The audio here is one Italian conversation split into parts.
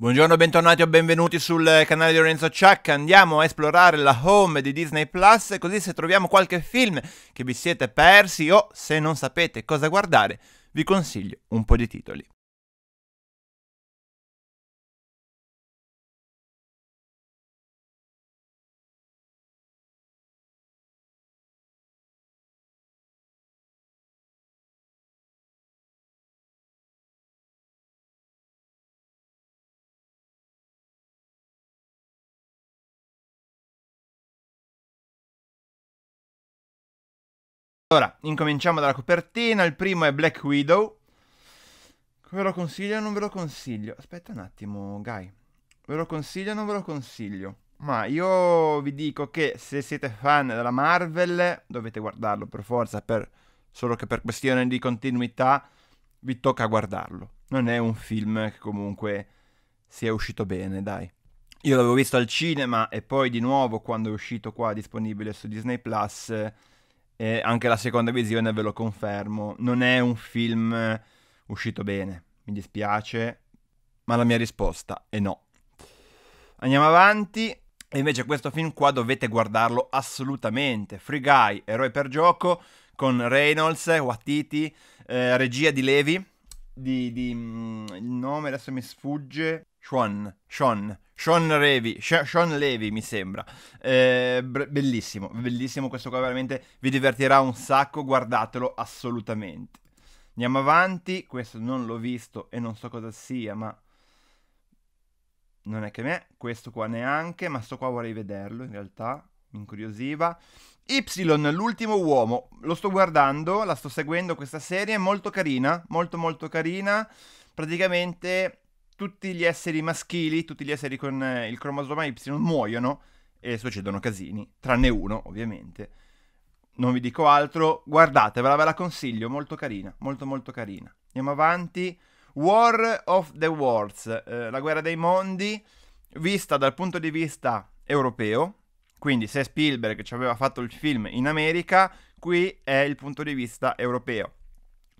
Buongiorno, bentornati o benvenuti sul canale di Lorenzo Chuck. Andiamo a esplorare la home di Disney Plus, così se troviamo qualche film che vi siete persi o se non sapete cosa guardare, vi consiglio un po' di titoli. Allora, incominciamo dalla copertina. Il primo è Black Widow. Ve lo consiglio o non ve lo consiglio? Aspetta un attimo, Guy. Ve lo consiglio o non ve lo consiglio? Ma io vi dico che se siete fan della Marvel dovete guardarlo per forza, per... solo che per questione di continuità vi tocca guardarlo. Non è un film che comunque sia uscito bene, dai. Io l'avevo visto al cinema e poi di nuovo quando è uscito qua disponibile su Disney Plus e anche la seconda visione ve lo confermo, non è un film uscito bene, mi dispiace, ma la mia risposta è no. Andiamo avanti, e invece questo film qua dovete guardarlo assolutamente. Free Guy, eroe per gioco, con Reynolds, Wattiti, eh, regia di Levi, di, di mm, il nome adesso mi sfugge, Sean, Sean, Sean Levy, Sean Levy mi sembra. Eh, bellissimo, bellissimo questo qua, veramente vi divertirà un sacco, guardatelo assolutamente. Andiamo avanti, questo non l'ho visto e non so cosa sia, ma non è che me, questo qua neanche, ma sto qua vorrei vederlo in realtà, mi incuriosiva. Y, l'ultimo uomo, lo sto guardando, la sto seguendo questa serie, molto carina, molto molto carina. Praticamente tutti gli esseri maschili, tutti gli esseri con eh, il cromosoma Y muoiono e succedono casini, tranne uno ovviamente. Non vi dico altro, guardatevela, ve la consiglio, molto carina, molto molto carina. Andiamo avanti. War of the Worlds, eh, la guerra dei mondi, vista dal punto di vista europeo. Quindi se Spielberg ci aveva fatto il film in America, qui è il punto di vista europeo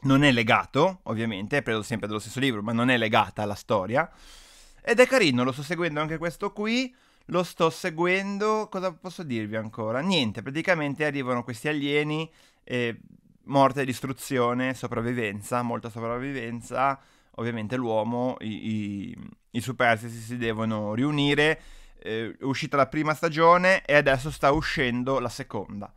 non è legato, ovviamente, è preso sempre dallo stesso libro, ma non è legata alla storia. Ed è carino, lo sto seguendo anche questo qui. Lo sto seguendo, cosa posso dirvi ancora? Niente, praticamente arrivano questi alieni, eh, morte, distruzione, sopravvivenza, molta sopravvivenza. Ovviamente l'uomo, i, i, i superstiti si devono riunire. Eh, è uscita la prima stagione e adesso sta uscendo la seconda.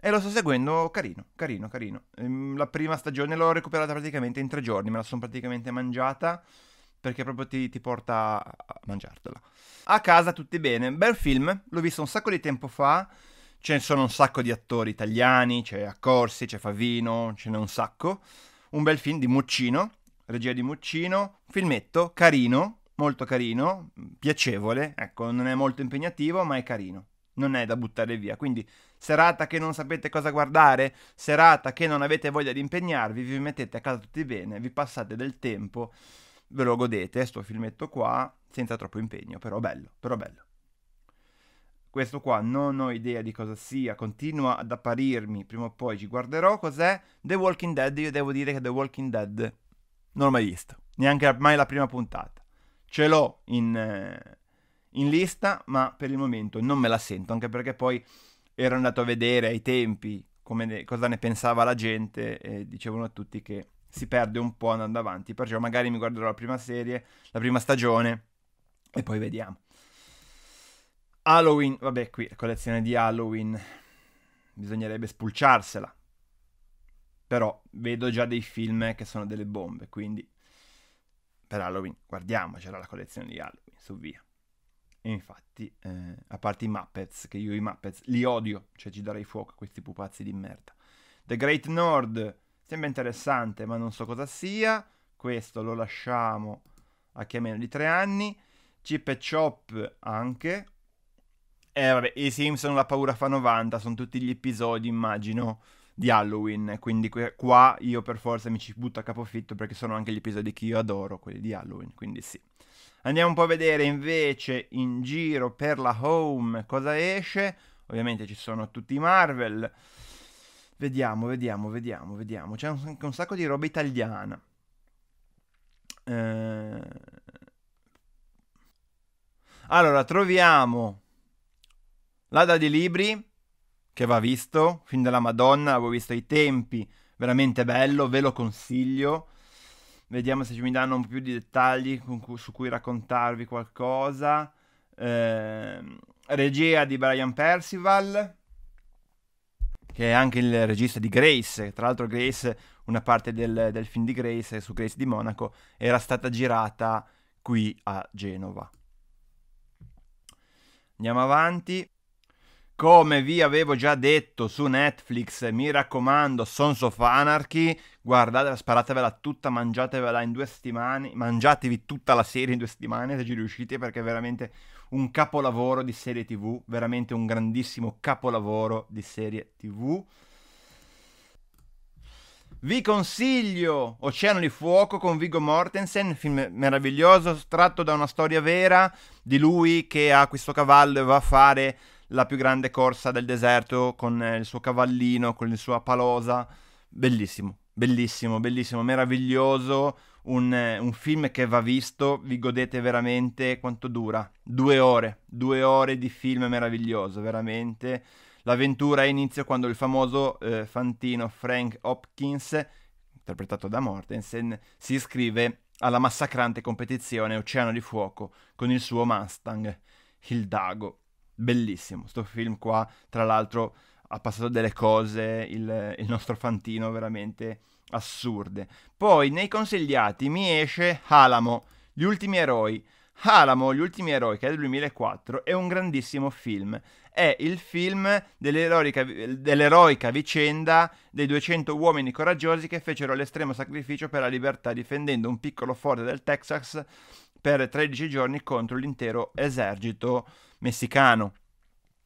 E lo sto seguendo carino, carino, carino. Ehm, la prima stagione l'ho recuperata praticamente in tre giorni, me la sono praticamente mangiata perché proprio ti, ti, porta a mangiartela. A casa tutti bene, bel film, l'ho visto un sacco di tempo fa, ce ne sono un sacco di attori italiani, c'è Accorsi, c'è Favino, ce n'è un sacco. Un bel film di Muccino, regia di Muccino, filmetto carino, molto carino, piacevole, ecco, non è molto impegnativo, ma è carino non è da buttare via. Quindi serata che non sapete cosa guardare, serata che non avete voglia di impegnarvi, vi mettete a casa tutti bene, vi passate del tempo, ve lo godete, sto filmetto qua, senza troppo impegno, però bello, però bello. Questo qua non ho idea di cosa sia, continua ad apparirmi, prima o poi ci guarderò. Cos'è? The Walking Dead, io devo dire che The Walking Dead non l'ho mai visto, neanche mai la prima puntata. Ce l'ho in... Eh in lista, ma per il momento non me la sento, anche perché poi ero andato a vedere ai tempi ne, cosa ne pensava la gente e dicevano a tutti che si perde un po' andando avanti, perciò magari mi guarderò la prima serie, la prima stagione e poi vediamo. Halloween, vabbè qui, collezione di Halloween, bisognerebbe spulciarsela. Però vedo già dei film che sono delle bombe, quindi per Halloween guardiamocela la collezione di Halloween, su via. E infatti, eh, a parte i Muppets, che io i Muppets li odio, cioè ci darei fuoco a questi pupazzi di merda. The Great Nord sembra interessante, ma non so cosa sia. Questo lo lasciamo a chi ha meno di tre anni. Chip e Chop anche. E vabbè, i Simpson la paura fa 90, sono tutti gli episodi, immagino, di Halloween. Quindi qua io per forza mi ci butto a capofitto perché sono anche gli episodi che io adoro, quelli di Halloween, quindi sì. Andiamo un po' a vedere invece in giro per la home cosa esce. Ovviamente ci sono tutti i Marvel. Vediamo, vediamo, vediamo, vediamo. C'è anche un sacco di roba italiana. Eh... Allora, troviamo l'Ada di Libri, che va visto, fin della Madonna, avevo visto ai tempi, veramente bello, ve lo consiglio. Vediamo se mi danno un po' più di dettagli cui, su cui raccontarvi qualcosa. Eh, regia di Brian Percival, che è anche il regista di Grace. Tra l'altro, Grace, una parte del, del film di Grace, su Grace di Monaco, era stata girata qui a Genova. Andiamo avanti. Come vi avevo già detto su Netflix, mi raccomando, Sons of Anarchy, guardatela, sparatevela tutta, mangiatevela in due settimane, mangiatevi tutta la serie in due settimane se ci riuscite perché è veramente un capolavoro di serie tv, veramente un grandissimo capolavoro di serie tv. Vi consiglio Oceano di Fuoco con Vigo Mortensen, film meraviglioso, tratto da una storia vera di lui che ha questo cavallo e va a fare la più grande corsa del deserto con eh, il suo cavallino, con il suo palosa. Bellissimo, bellissimo, bellissimo, meraviglioso. Un, eh, un, film che va visto, vi godete veramente quanto dura? Due ore, due ore di film meraviglioso, veramente. L'avventura inizia quando il famoso eh, fantino Frank Hopkins, interpretato da Mortensen, si iscrive alla massacrante competizione Oceano di Fuoco con il suo Mustang, il Dago bellissimo. Sto film qua, tra l'altro, ha passato delle cose, il, il nostro Fantino, veramente assurde. Poi, nei consigliati, mi esce Alamo, Gli ultimi eroi. Alamo, Gli ultimi eroi, che è del 2004, è un grandissimo film. È il film dell'eroica, dell'eroica vicenda dei 200 uomini coraggiosi che fecero l'estremo sacrificio per la libertà difendendo un piccolo forte del Texas per 13 giorni contro l'intero esercito messicano.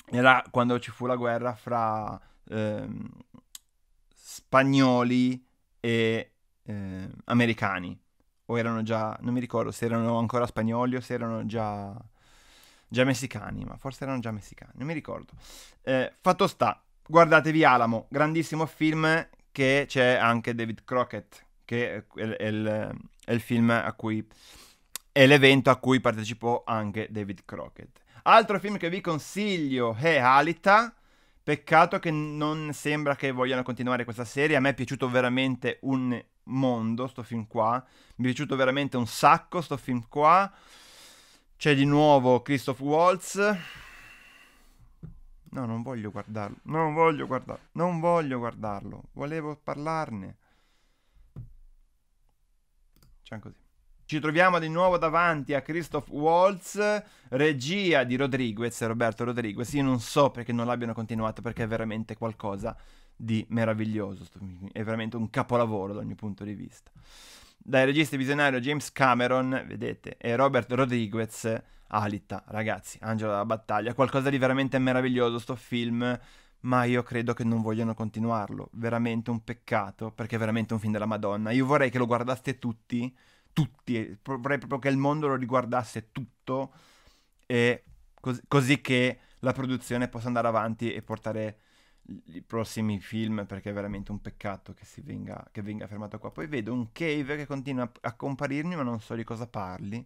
Era quando ci fu la guerra fra ehm, spagnoli e eh, americani. O erano già, non mi ricordo se erano ancora spagnoli o se erano già, già messicani, ma forse erano già messicani, non mi ricordo. Eh, fatto sta, guardatevi Alamo, grandissimo film che c'è anche David Crockett, che è, è, il, è il film a cui è l'evento a cui partecipò anche David Crockett. Altro film che vi consiglio è Alita. Peccato che non sembra che vogliano continuare questa serie. A me è piaciuto veramente un mondo sto film qua. Mi è piaciuto veramente un sacco sto film qua. C'è di nuovo Christoph Waltz. No, non voglio guardarlo. Non voglio guardarlo. Non voglio guardarlo. Volevo parlarne. C'è così. Ci troviamo di nuovo davanti a Christoph Waltz, regia di Rodriguez, Roberto Rodriguez. Io non so perché non l'abbiano continuato, perché è veramente qualcosa di meraviglioso. È veramente un capolavoro dal mio punto di vista. Dai registi visionario James Cameron, vedete, e Robert Rodriguez, Alita, ragazzi, Angelo della battaglia. Qualcosa di veramente meraviglioso sto film ma io credo che non vogliano continuarlo. Veramente un peccato, perché è veramente un film della Madonna. Io vorrei che lo guardaste tutti tutti, vorrei proprio che il mondo lo riguardasse tutto e cos- così che la produzione possa andare avanti e portare i prossimi film perché è veramente un peccato che, venga, che venga fermato qua. Poi vedo un Cave che continua a comparirmi ma non so di cosa parli.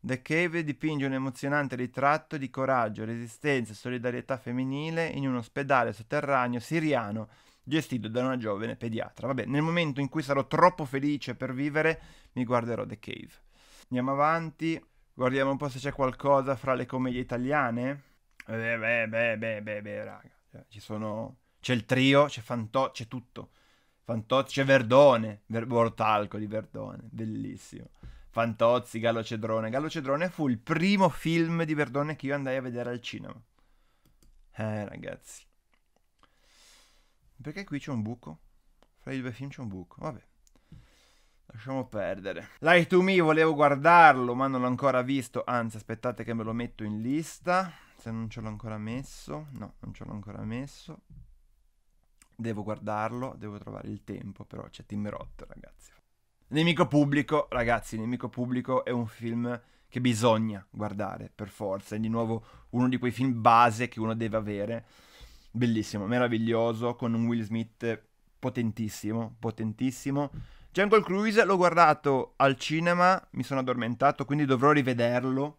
The Cave dipinge un emozionante ritratto di coraggio, resistenza e solidarietà femminile in un ospedale sotterraneo siriano gestito da una giovane pediatra. Vabbè, nel momento in cui sarò troppo felice per vivere, mi guarderò The Cave. Andiamo avanti, guardiamo un po' se c'è qualcosa fra le commedie italiane. Beh, beh, beh, beh, beh, beh raga. Cioè, ci sono... C'è il trio, c'è Fantozzi, c'è tutto. Fantozzi, c'è Verdone, Ver- Bortalco di Verdone, bellissimo. Fantozzi, Gallo Cedrone. Gallo Cedrone fu il primo film di Verdone che io andai a vedere al cinema. Eh, ragazzi. Perché qui c'è un buco? Fra i due film c'è un buco. Vabbè. Lasciamo perdere. Light to Me volevo guardarlo, ma non l'ho ancora visto. Anzi, aspettate che me lo metto in lista. Se non ce l'ho ancora messo. No, non ce l'ho ancora messo. Devo guardarlo, devo trovare il tempo, però c'è Tim Roth, ragazzi. Nemico pubblico, ragazzi, Nemico pubblico è un film che bisogna guardare per forza. È di nuovo uno di quei film base che uno deve avere bellissimo, meraviglioso, con un Will Smith potentissimo, potentissimo. Jungle Cruise l'ho guardato al cinema, mi sono addormentato, quindi dovrò rivederlo,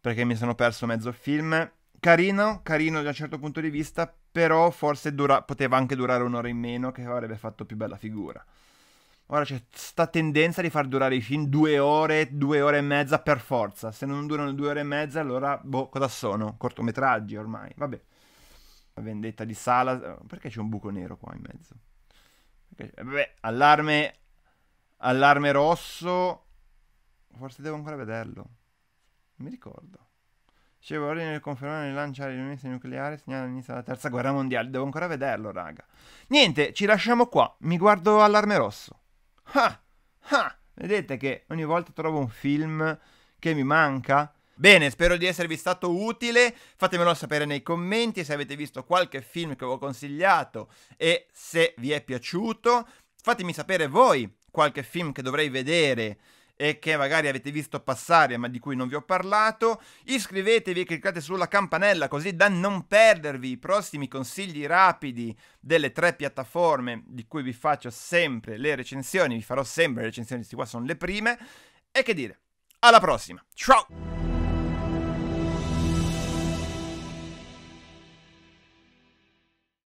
perché mi sono perso mezzo film. Carino, carino da un certo punto di vista, però forse dura- poteva anche durare un'ora in meno che avrebbe fatto più bella figura. Ora c'è sta tendenza di far durare i film due ore, due ore e mezza per forza. Se non durano due ore e mezza, allora, boh, cosa sono? Cortometraggi ormai, vabbè. La vendetta di Sala... Perché c'è un buco nero qua in mezzo? Eh, vabbè, allarme... Allarme rosso... Forse devo ancora vederlo. Non mi ricordo. Dicevo, ordine nel confermare di lanciare le missili nucleari, segnala l'inizio della terza guerra mondiale. Devo ancora vederlo, raga. Niente, ci lasciamo qua. Mi guardo allarme rosso. Ah, ah. Vedete che ogni volta trovo un film che mi manca. Bene, spero di esservi stato utile. Fatemelo sapere nei commenti se avete visto qualche film che ho consigliato e se vi è piaciuto. Fatemi sapere voi qualche film che dovrei vedere e che magari avete visto passare ma di cui non vi ho parlato. Iscrivetevi e cliccate sulla campanella così da non perdervi i prossimi consigli rapidi delle tre piattaforme di cui vi faccio sempre le recensioni. Vi farò sempre le recensioni, queste qua sono le prime. E che dire, alla prossima, ciao!